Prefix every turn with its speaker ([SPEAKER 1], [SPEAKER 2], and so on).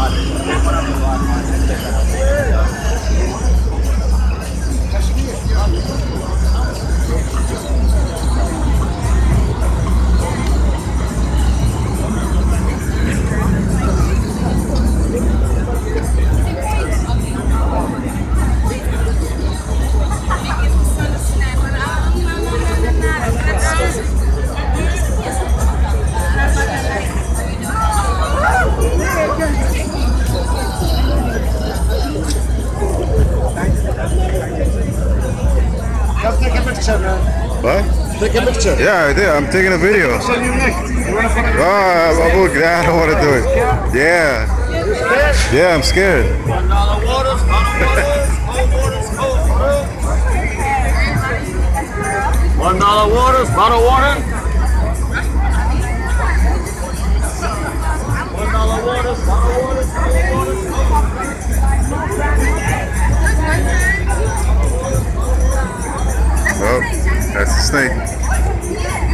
[SPEAKER 1] Market Come take a picture, man.
[SPEAKER 2] What?
[SPEAKER 1] Take a picture.
[SPEAKER 2] Yeah, I did. I'm taking a video.
[SPEAKER 1] On your neck. You wanna put it?
[SPEAKER 2] Ah, Abu, I don't want to do it. Yeah. Yeah, I'm scared.
[SPEAKER 3] One dollar waters, bottle waters, cold waters, cold water. One dollar waters, bottle water.
[SPEAKER 2] That's the snake.